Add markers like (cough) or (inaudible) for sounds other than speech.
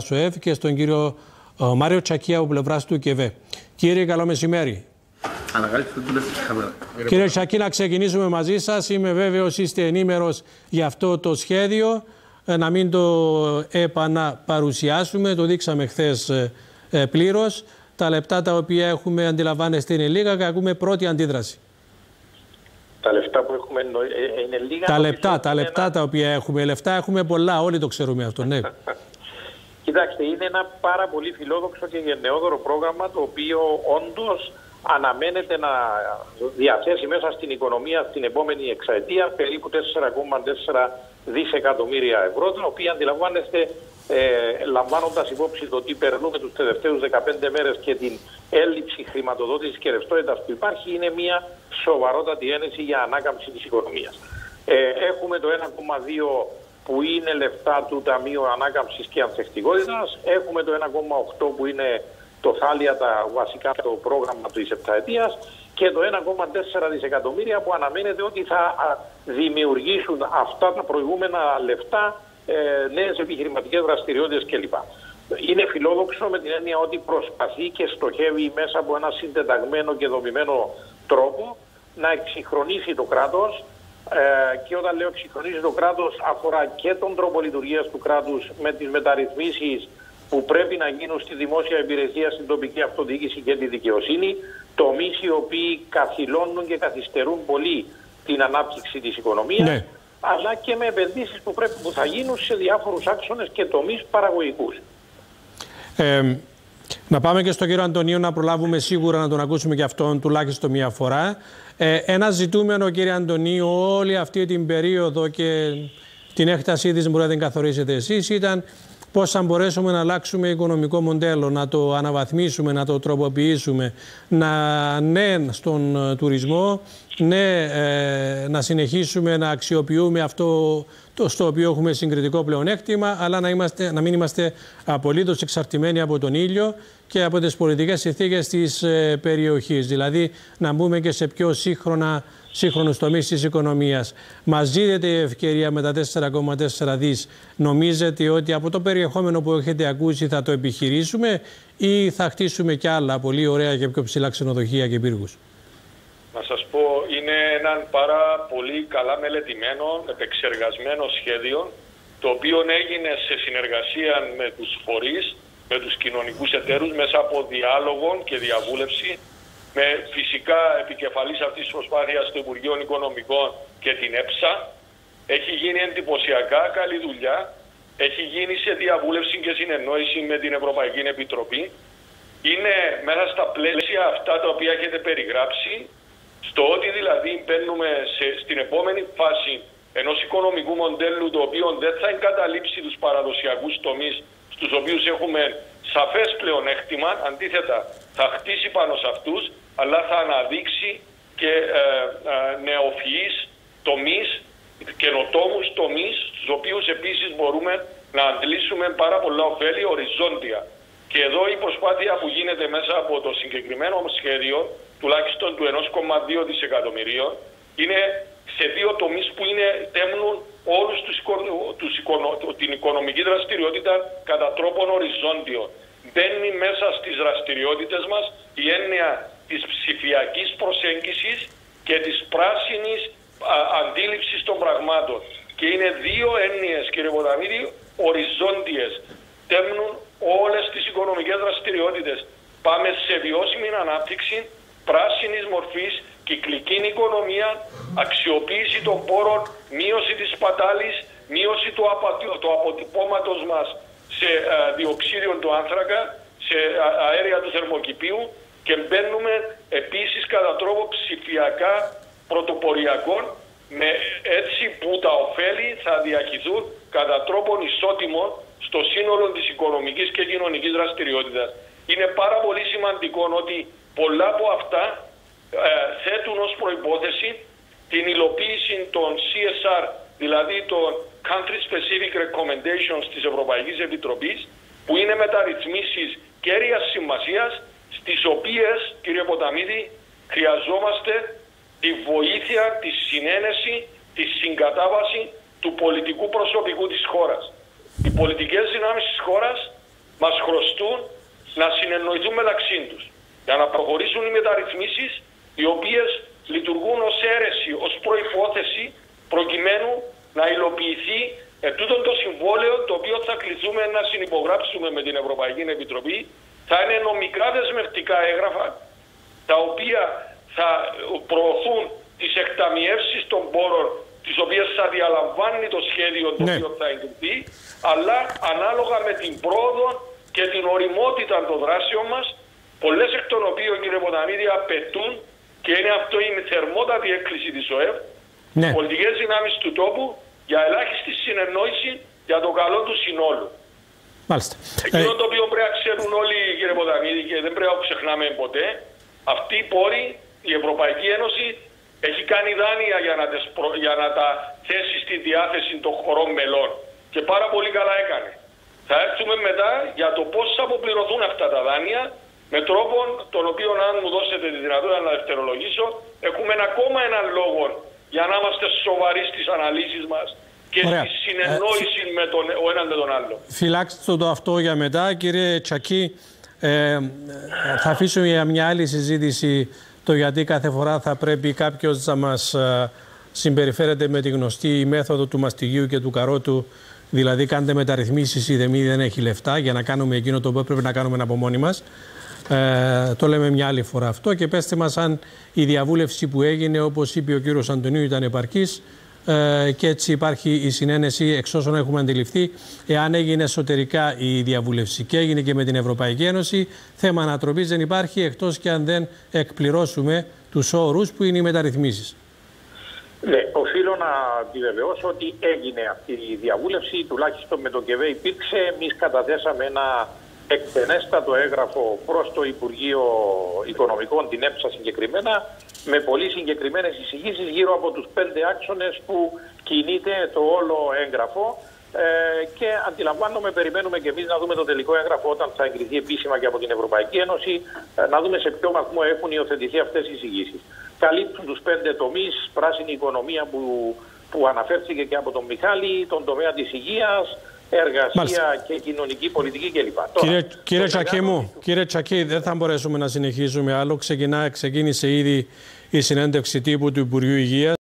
ΣΟΕΒ και στον κύριο ε, Μάριο Τσακία από πλευράς του ΚΕΒΕ. Κύριε, καλό μεσημέρι. Κύριε Τσακί, να ξεκινήσουμε μαζί σας. Είμαι βέβαιος είστε ενήμερος για αυτό το σχέδιο. Ε, να μην το επαναπαρουσιάσουμε, το δείξαμε χθες ε, πλήρως. Τα λεπτά τα οποία έχουμε αντιλαμβάνεστε είναι λίγα και ακούμε πρώτη αντίδραση. Τα λεφτά που έχουμε είναι λίγα. Τα λεπτά, τα λεπτά τα οποία έχουμε. Λεφτά έχουμε πολλά, όλοι το ξέρουμε αυτό, ναι. (laughs) Κοιτάξτε, είναι ένα πάρα πολύ φιλόδοξο και γενναιόδωρο πρόγραμμα το οποίο όντως αναμένεται να διαθέσει μέσα στην οικονομία την επόμενη εξαετία περίπου 4,4 δισεκατομμύρια ευρώ, τα οποία αντιλαμβάνεστε ε, λαμβάνοντας υπόψη το τι περνούμε τους τελευταίους 15 μέρες και την έλλειψη χρηματοδότησης και ρευστότητας που υπάρχει, είναι μια σοβαρότατη ένεση για ανάκαμψη της οικονομίας. Ε, έχουμε το 1,2 που είναι λεφτά του Ταμείου Ανάκαμψης και Ανθεκτικότητας. Έχουμε το 1,8 που είναι το θάλια τα βασικά το πρόγραμμα της επταετίας και το 1,4 δισεκατομμύρια που αναμένεται ότι θα δημιουργήσουν αυτά τα προηγούμενα λεφτά ε, νέες επιχειρηματικές δραστηριότητες κλπ. Είναι φιλόδοξο με την έννοια ότι προσπαθεί και στοχεύει μέσα από ένα συντεταγμένο και δομημένο τρόπο να εξυγχρονίσει το κράτος ε, και όταν λέω εξυγχρονίσει το κράτος αφορά και τον τρόπο λειτουργίας του κράτους με τις μεταρρυθμίσεις που πρέπει να γίνουν στη δημόσια υπηρεσία, στην τοπική αυτοδιοίκηση και τη δικαιοσύνη, τομείς οι οποίοι καθυλώνουν και καθυστερούν πολύ την ανάπτυξη της οικονομίας, ναι. αλλά και με επενδύσεις που, πρέπει, που θα γίνουν σε διάφορους άξονες και τομείς παραγωγικούς. Ε, να πάμε και στον κύριο Αντωνίου να προλάβουμε σίγουρα να τον ακούσουμε και αυτόν τουλάχιστον μία φορά. Ε, ένα ζητούμενο κύριε Αντωνίου όλη αυτή την περίοδο και την έκτασή της μπορεί να την καθορίσετε εσείς ήταν πώς θα μπορέσουμε να αλλάξουμε οικονομικό μοντέλο, να το αναβαθμίσουμε, να το τροποποιήσουμε, να ναι στον ε, τουρισμό, ναι ε, να συνεχίσουμε να αξιοποιούμε αυτό το στο οποίο έχουμε συγκριτικό πλεονέκτημα, αλλά να, είμαστε, να μην είμαστε απολύτως εξαρτημένοι από τον ήλιο και από τις πολιτικές συνθήκες της ε, περιοχής. Δηλαδή να μπούμε και σε πιο σύγχρονα σύγχρονους τομείς της οικονομίας. Μας δίδεται η ευκαιρία με τα 4,4 δις. Νομίζετε ότι από το περιεχόμενο που έχετε ακούσει θα το επιχειρήσουμε ή θα χτίσουμε κι άλλα πολύ ωραία και πιο ψηλά ξενοδοχεία και πύργους; Να σας πω, είναι ένα πάρα πολύ καλά μελετημένο, επεξεργασμένο σχέδιο το οποίο έγινε σε συνεργασία με τους φορείς, με τους κοινωνικούς εταίρους μέσα από διάλογο και διαβούλευση με φυσικά επικεφαλής αυτής της προσπάθειας του Υπουργείο Οικονομικών και την ΕΠΣΑ. Έχει γίνει εντυπωσιακά καλή δουλειά. Έχει γίνει σε διαβούλευση και συνεννόηση με την Ευρωπαϊκή Επιτροπή. Είναι μέσα στα πλαίσια αυτά τα οποία έχετε περιγράψει, στο ότι δηλαδή μπαίνουμε σε, στην επόμενη φάση ενός οικονομικού μοντέλου το οποίο δεν θα εγκαταλείψει τους παραδοσιακούς τομείς στους οποίους έχουμε σαφές πλεονέκτημα, αντίθετα θα χτίσει πάνω σε αυτούς αλλά θα αναδείξει και ε, ε, νεοφυείς τομείς, καινοτόμους τομείς, στους οποίους επίσης μπορούμε να αντλήσουμε πάρα πολλά ωφέλη οριζόντια. Και εδώ η προσπάθεια που γίνεται μέσα από το συγκεκριμένο σχέδιο, τουλάχιστον του 1,2 δισεκατομμυρίων, είναι σε δύο τομείς που είναι, τέμνουν όλους τους, τους, την οικονομική δραστηριότητα κατά τρόπον οριζόντιο. Μπαίνει μέσα στις δραστηριότητες μας η έννοια της ψηφιακής προσέγγισης και της πράσινης α, αντίληψης των πραγμάτων. Και είναι δύο έννοιες, κύριε Βοταμίδη, οριζόντιες. Τέμνουν όλες τις οικονομικές δραστηριότητες. Πάμε σε βιώσιμη ανάπτυξη, πράσινης μορφής, κυκλική οικονομία, αξιοποίηση των πόρων, μείωση της πατάλης, μείωση του, απα, του αποτυπώματος μας σε α, διοξίδιο του άνθρακα, σε αέρια του θερμοκηπίου και μπαίνουμε επίσης κατά τρόπο ψηφιακά πρωτοποριακών με έτσι που τα ωφέλη θα διαχειριστούν κατά τρόπον ισότιμο στο σύνολο της οικονομικής και κοινωνικής δραστηριότητας. Είναι πάρα πολύ σημαντικό ότι πολλά από αυτά ε, θέτουν ως προϋπόθεση την υλοποίηση των CSR, δηλαδή των Country Specific Recommendations της Ευρωπαϊκής Επιτροπής, που είναι μεταρρυθμίσεις κέρια σημασίας στις οποίες, κύριε Ποταμίδη, χρειαζόμαστε τη βοήθεια, τη συνένεση, τη συγκατάβαση του πολιτικού προσωπικού της χώρας. Οι πολιτικές δυνάμεις της χώρας μας χρωστούν να συνεννοηθούν μεταξύ τους για να προχωρήσουν οι μεταρρυθμίσεις οι οποίες λειτουργούν ως αίρεση, ως προϋπόθεση προκειμένου να υλοποιηθεί ε, τούτο το συμβόλαιο το οποίο θα κληθούμε να συνυπογράψουμε με την Ευρωπαϊκή Επιτροπή θα είναι νομικά δεσμευτικά έγγραφα τα οποία θα προωθούν τις εκταμιεύσεις των πόρων τις οποίες θα διαλαμβάνει το σχέδιο το ναι. οποίο θα εγκριθεί αλλά ανάλογα με την πρόοδο και την οριμότητα των δράσεων μας πολλές εκ των οποίων κύριε Ποταμίδη απαιτούν και είναι αυτό η θερμότατη έκκληση της ΟΕΒ ναι. πολιτικές δυνάμεις του τόπου για ελάχιστη συνεννόηση για το καλό του συνόλου. Μάλιστα. Εκείνο ε... το οποίο πρέπει να ξέρουν όλοι κύριε Ποταμίδη και δεν πρέπει να ξεχνάμε ποτέ, αυτή η πόρη, η Ευρωπαϊκή Ένωση έχει κάνει δάνεια για να, για να τα θέσει στη διάθεση των χωρών μελών. Και πάρα πολύ καλά έκανε. Θα έρθουμε μετά για το πώς θα αποπληρωθούν αυτά τα δάνεια με τρόπο τον οποίο αν μου δώσετε τη δυνατότητα να δευτερολογήσω έχουμε ακόμα έναν λόγο για να είμαστε σοβαροί στις αναλύσεις μας και Ωραία. στη συνεννόηση ε, με τον, ο έναν με τον άλλο. Φυλάξτε το αυτό για μετά. Κύριε Τσακή, ε, θα αφήσω για μια άλλη συζήτηση το γιατί κάθε φορά θα πρέπει κάποιος να μας ε, συμπεριφέρεται με τη γνωστή μέθοδο του μαστιγίου και του καρότου δηλαδή κάντε μεταρρυθμίσεις η ΔΕΜΗ δεν έχει λεφτά για να κάνουμε εκείνο το οποίο πρέπει να κάνουμε από μόνοι μας. Ε, το λέμε μια άλλη φορά αυτό και πέστε μας αν η διαβούλευση που έγινε όπως είπε ο κύριος Αντωνίου ήταν επαρκής ε, και έτσι υπάρχει η συνένεση εξ όσων έχουμε αντιληφθεί εάν έγινε εσωτερικά η διαβούλευση και έγινε και με την Ευρωπαϊκή Ένωση θέμα ανατροπής δεν υπάρχει εκτός και αν δεν εκπληρώσουμε τους όρους που είναι οι μεταρρυθμίσεις. Ναι, οφείλω να επιβεβαιώσω ότι έγινε αυτή η διαβούλευση, τουλάχιστον με τον ΚΕΒΕ υπήρξε. Εμείς καταθέσαμε ένα εκτενέστατο έγγραφο προς το Υπουργείο Οικονομικών, την ΕΠΣΑ συγκεκριμένα, με πολύ συγκεκριμένες εισηγήσεις γύρω από τους πέντε άξονες που κινείται το όλο έγγραφο. Ε, και αντιλαμβάνομαι, περιμένουμε και εμείς να δούμε το τελικό έγγραφο όταν θα εγκριθεί επίσημα και από την Ευρωπαϊκή Ένωση, ε, να δούμε σε ποιο βαθμό έχουν υιοθετηθεί αυτές οι εισηγήσεις. Καλύπτουν τους πέντε τομείς, πράσινη οικονομία που, που αναφέρθηκε και από τον Μιχάλη, τον τομέα της υγείας, εργασία Μάλιστα. και κοινωνική πολιτική κλπ. Κύριε, Τώρα, κύριε Τσακί μου, κύριε Τσακί, δεν θα μπορέσουμε να συνεχίσουμε άλλο. Ξεκινά, ξεκίνησε ήδη η συνέντευξη τύπου του Υπουργείου Υγείας.